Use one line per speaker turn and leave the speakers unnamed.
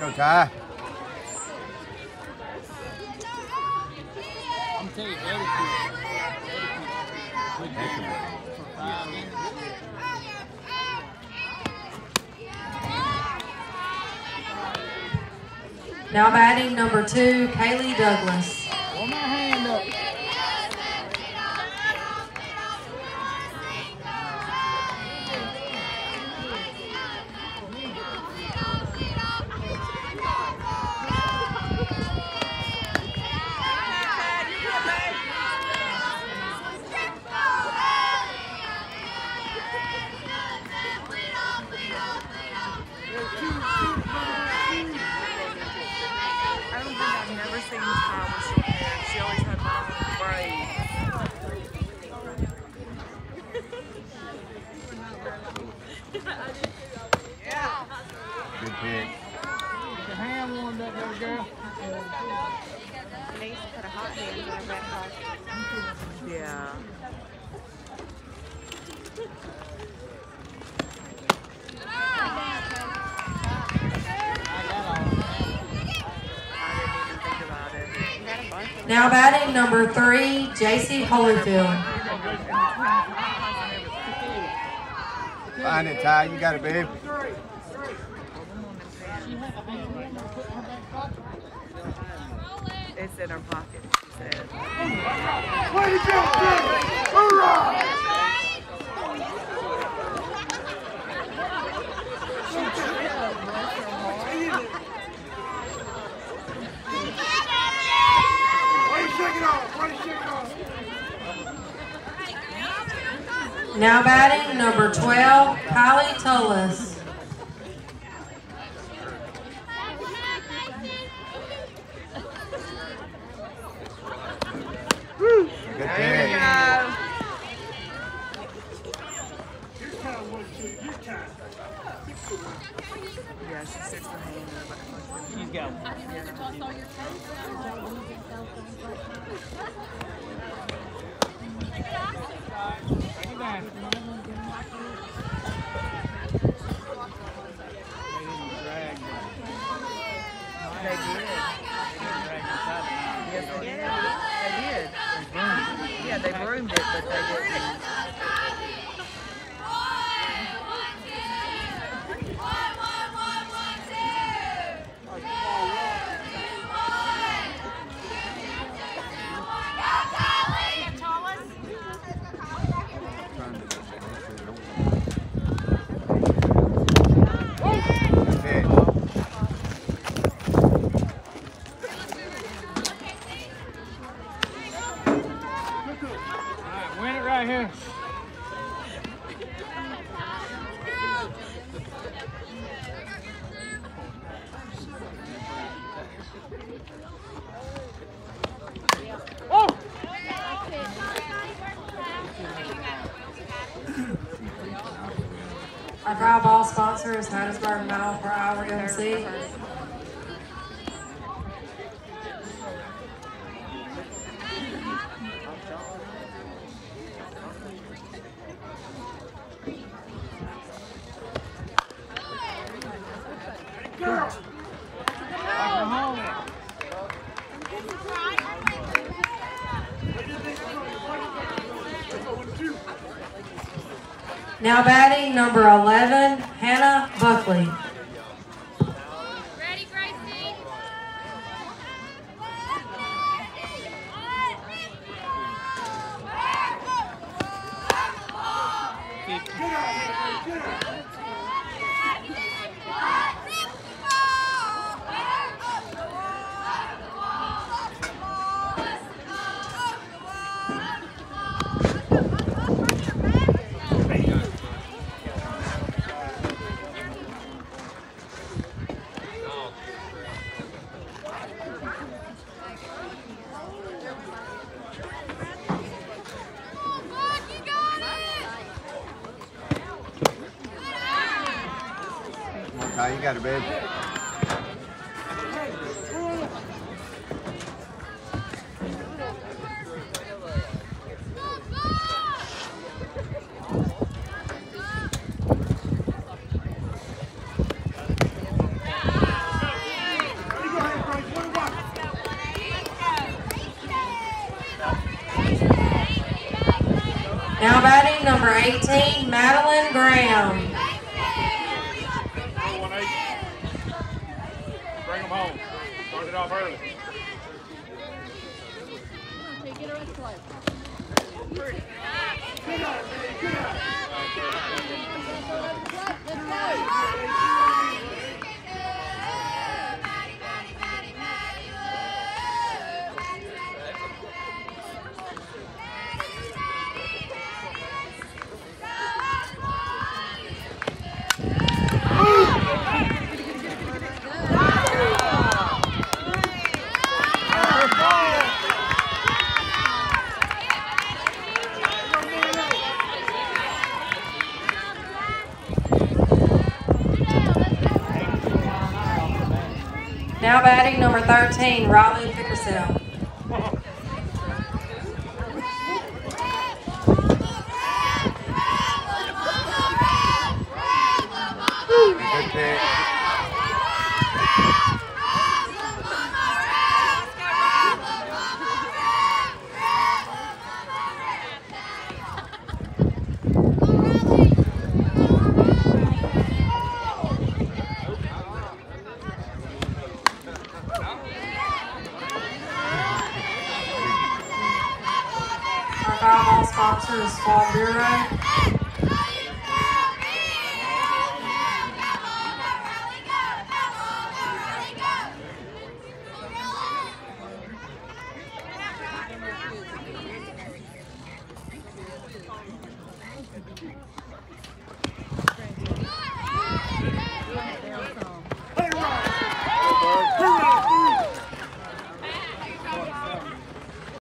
Go, Ty.
I'm telling you, attitude. Attitude. For five minutes.
Now batting number two, Kaylee Douglas.
Get your hand warmed up, little girl.
They used to put a hot hand in our back pocket.
Yeah. I didn't even think about it.
We had a bunch of
Now batting number three, JC Holyfield.
Find it, Ty. You got it, babe.
It's in her pocket, she?
Now batting number 12, Kylie Tullis.
Good
There you
pick.
go. Yeah, she sticks her hand in her back pocket.
She's got one. Take it down. They didn't drag the-
They did.
they didn't drag the top line.
Yes, they did. They did. Yeah, they broomed it, but they didn't.
Our ball sponsor is Hattiesburg Mile Per Hour MC. Now batting number 11, Hannah Buckley.
Ready, Gracie?
Come on, Nah, you got it, babe.
Now batting number 18, Madeline Graham.
It off early.
Now batting number 13, Riley
pitch.
Our foul ball sponsor is Squad Bureau.